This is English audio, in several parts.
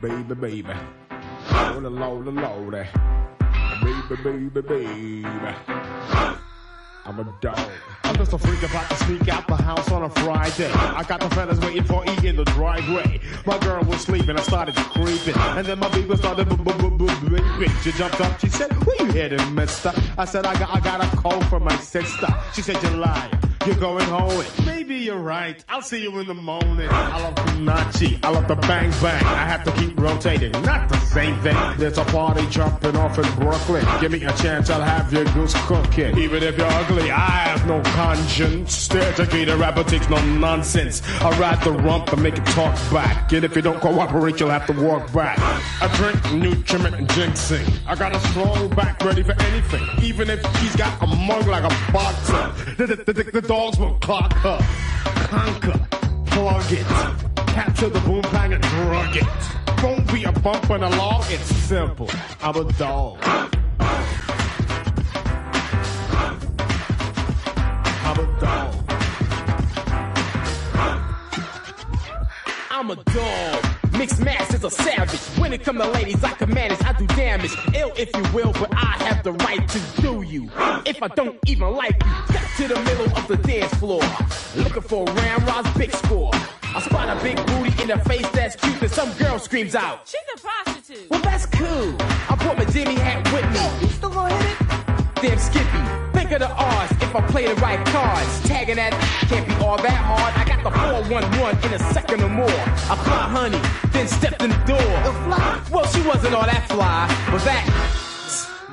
baby, baby. Lordy, lordy, lordy. Baby, baby, baby. I'm a dog. I'm just a freak about to sneak out the house on a Friday. I got the fellas waiting for E in the driveway. My girl was sleeping, I started creeping. And then my baby started b-b-b-b-b-b. She jumped up, she said, where you headed, mister? I said, I got, I got a call from my sister. She said, you lying. You're going home. Maybe you're right. I'll see you in the morning. I love Punachi. I love the bang bang. I have to keep rotating. Not the same thing. There's a party jumping off in Brooklyn. Give me a chance, I'll have your goose cooking. Even if you're ugly, I have no conscience. Stare to the rapper takes no nonsense. I ride the rump and make it talk back. And if you don't cooperate, you'll have to walk back. I drink Nutrament and ginseng. I got a strong back ready for anything. Even if he's got a mug like a boxer. Dogs will clock her, conquer, plug it, capture the boom bang and drug it. Won't be a bump on the law, it's simple. I'm a dog. I'm a dog. I'm a dog. Mixed is a savage. When it come to ladies, I can manage. I do damage. Ill if you will, but I have the right to do you. If I don't even like you, step to the middle of the dance floor. Looking for Ramrod's big score. I spot a big booty in the face that's cute, and some girl screams out. She's a prostitute. Well, that's cool. I brought my Jimmy hat with me. You still gonna hit it? Damn Skippy. Think of the odds if I play the right cards. Tagging that can't be all that hard. I got the 411 in a second or more. I fly honey, then stepped in the door. Well, she wasn't all that fly, but that.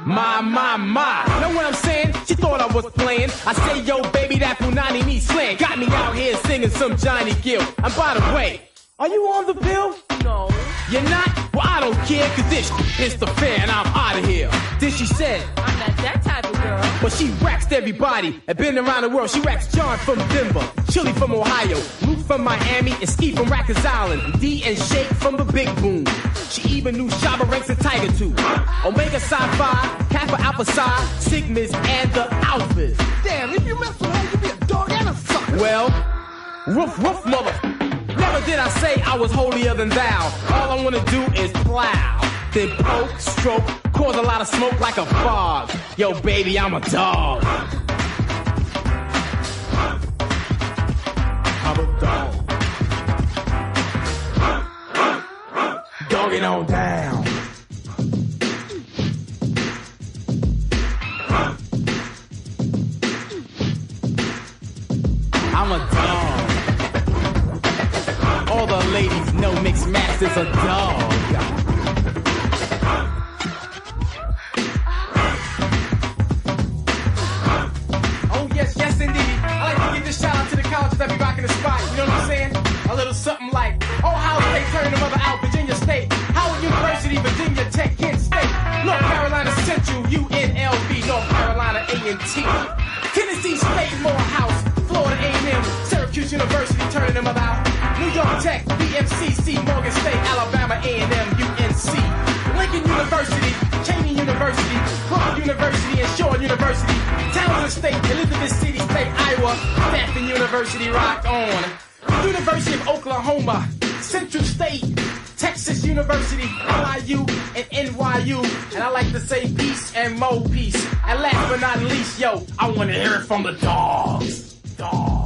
My, my, my. Know what I'm saying? She thought I was playing. I say, yo, baby, that Punani me slang. Got me out here singing some Johnny Gill. And by the way, are you on the pill? No. You're not? Well, I don't care, cause this is the fan. I'm out of here. Then she said, not that type of girl. But she racks everybody and been around the world. She racks John from Denver, Chili from Ohio, Luke from Miami, and Steve from Rikers Island, D and Shake from the Big Boom. She even knew Shabba Ranks and Tiger too. Omega Psi Phi, Kappa Alpha Psi, Sigmas, and the Alphas. Damn, if you mess with her, you be a dog and a sucker. Well, roof, roof, mother. Never did I say I was holier than thou. All I wanna do is plow. Then poke, stroke, cause a lot of smoke like a fog. Yo, baby, I'm a dog. I'm a dog. Dog it on down. I'm a dog. All the ladies know Mix Master's a dog. Something like Ohio State turning the mother out, Virginia State, Howard University, Virginia Tech, Kent State, North Carolina Central, UNLV, North Carolina A&T, Tennessee State, Morehouse, Florida A&M, Syracuse University turning them about, New York Tech, BMCC, Morgan State, Alabama A&M, UNC, Lincoln University, Cheyney University, Clark University, and Shaw University, Towson State, Elizabeth City State, Iowa, Stanford University, rock on. University of Oklahoma, Central State, Texas University, LIU, and NYU. And I like to say peace and mo peace. And last but not least, yo, I want to hear it from the dogs. dogs.